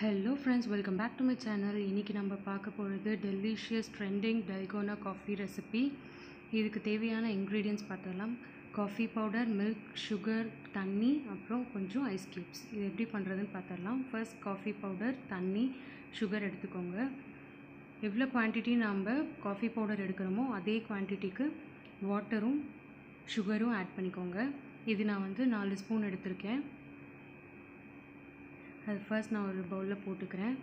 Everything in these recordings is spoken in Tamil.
Hello friends welcome back to my channel இன்றைக்கி நம்ம பார்க்க போகிறது delicious trending dalgona coffee recipe இதுக்கு தேவையான இன்க்ரீடியன்ஸ் பார்த்தலாம் காஃபி பவுடர் மில்க் சுகர் தண்ணி அப்புறம் கொஞ்சம் ஐஸ் க்யூப்ஸ் இது எப்படி பண்ணுறதுன்னு பார்த்துடலாம். ஃபர்ஸ்ட் காஃபி பவுடர் தண்ணி சுகர் எடுத்துக்கோங்க. எவ்வளோ குவான்டிட்டி நம்ம காஃபி பவுடர் எடுக்கிறோமோ அதே குவான்டிட்டிக்கு வாட்டரும் சுகரும் ஆட் பண்ணிக்கோங்க. இது நான் வந்து நாலு ஸ்பூன் எடுத்திருக்கேன். அது ஃபர்ஸ்ட் நான் ஒரு பவுலில் போட்டுக்கிறேன்.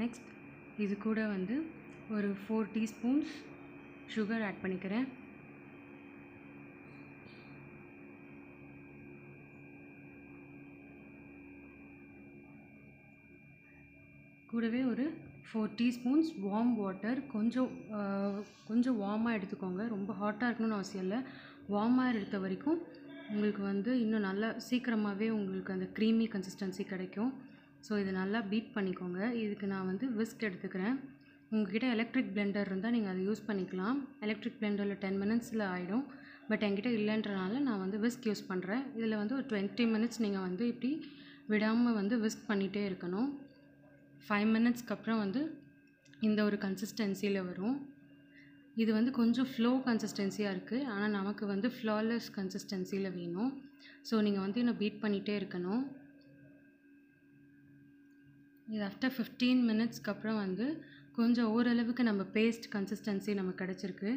நெக்ஸ்ட் இது கூட வந்து ஒரு ஃபோர் டீஸ்பூன்ஸ் சுகர் ஆட் பண்ணிக்கிறேன். கூடவே ஒரு ஃபோர் டீஸ்பூன்ஸ் வார்ம் வாட்டர் கொஞ்சம் கொஞ்சம் வார்மாக எடுத்துக்கோங்க. ரொம்ப ஹாட்டாக இருக்கணும்னு அவசியம் இல்லை. வார்மாக எடுத்த வரைக்கும் உங்களுக்கு வந்து இன்னும் நல்லா சீக்கிரமாகவே உங்களுக்கு அந்த க்ரீமி கன்சிஸ்டன்சி கிடைக்கும். ஸோ இதை நல்லா பீட் பண்ணிக்கோங்க. இதுக்கு நான் வந்து விஸ்க் எடுத்துக்கிறேன். உங்ககிட்ட எலக்ட்ரிக் பிளெண்டர் இருந்தால் நீங்கள் அதை யூஸ் பண்ணிக்கலாம். எலக்ட்ரிக் பிளெண்டரில் டென் மினிட்ஸில் ஆகிடும் பட் என்கிட்ட இல்லைன்றனால நான் வந்து விஸ்க் யூஸ் பண்ணுறேன் இதில் வந்து ஒரு டுவெண்ட்டி மினிட்ஸ் நீங்கள் வந்து இப்படி விடாமல் வந்து விஸ்க் பண்ணிகிட்டே இருக்கணும். ஃபைவ் மினிட்ஸ்க்கு அப்புறம் வந்து இந்த ஒரு கன்சிஸ்டன்சியில் வரும். இது வந்து கொஞ்சம் ஃப்ளோ கன்சிஸ்டன்சியாக இருக்குது ஆனால் நமக்கு வந்து ஃப்ளாலெஸ் கன்சிஸ்டன்சியில் வேணும். ஸோ நீங்கள் வந்து இன்னும் பீட் பண்ணிகிட்டே இருக்கணும். இது ஆஃப்டர் ஃபிஃப்டீன் மினிட்ஸ்க்கு அப்புறம் வந்து கொஞ்சம் ஓரளவுக்கு நம்ம பேஸ்ட் கன்சிஸ்டன்சி நமக்கு கிடச்சிருக்கு.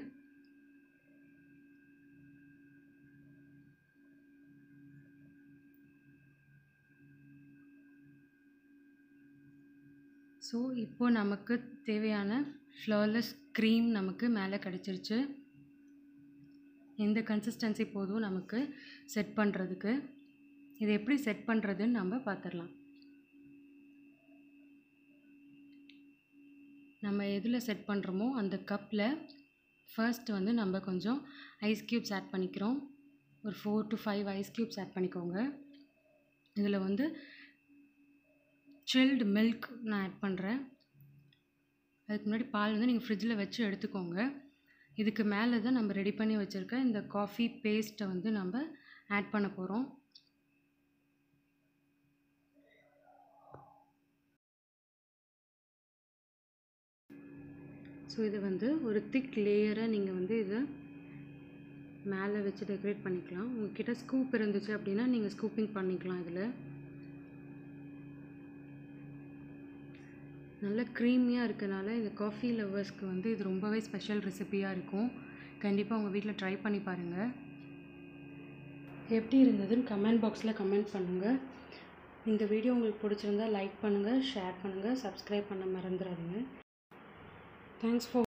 ஸோ இப்போது நமக்கு தேவையான ஃப்ளர்லெஸ் க்ரீம் நமக்கு மேலே கிடச்சிருச்சு. இந்த கன்சிஸ்டன்சி போதும் நமக்கு செட் பண்ணுறதுக்கு இதை எப்படி செட் பண்ணுறதுன்னு நம்ம பார்த்துடலாம். நம்ம எதில் செட் பண்ணுறோமோ அந்த கப்பில் ஃபர்ஸ்ட் வந்து நம்ம கொஞ்சம் ஐஸ் க்யூப்ஸ் ஆட் பண்ணிக்கிறோம். ஒரு four to five ice cubes add பண்ணிக்கோங்க. இதில் வந்து சில்டு மில்க் நான் ஆட் பண்ணுறேன் அதுக்கு முன்னாடி பால் வந்து நீங்கள் ஃப்ரிட்ஜில் வச்சு எடுத்துக்கோங்க. இதுக்கு மேலே தான் நம்ம ரெடி பண்ணி வச்சுருக்க இந்த காஃபி பேஸ்ட்டை வந்து நம்ம ஆட் பண்ண போகிறோம் ஸோ இது வந்து ஒரு திக் லேயராக நீங்கள் வந்து இதை மேலே வச்சு டெக்கரேட் பண்ணிக்கலாம். உங்ககிட்ட ஸ்கூப் இருந்துச்சு அப்படின்னா நீங்கள் ஸ்கூப்பிங் பண்ணிக்கலாம் இதில். நல்ல க்ரீமியாக இருக்கனால இந்த காஃபி லவ்வர்ஸ்க்கு வந்து இது ரொம்பவே ஸ்பெஷல் ரெசிபியாக இருக்கும். கண்டிப்பாக உங்கள் வீட்டில் ட்ரை பண்ணி பாருங்கள் எப்படி இருந்ததுன்னு கமெண்ட் பாக்ஸில் கமெண்ட் பண்ணுங்கள் இந்த வீடியோ உங்களுக்கு பிடிச்சிருந்தா லைக் பண்ணுங்கள் ஷேர் பண்ணுங்கள் சப்ஸ்கிரைப் பண்ண மறந்துடாதீங்க. Thanks for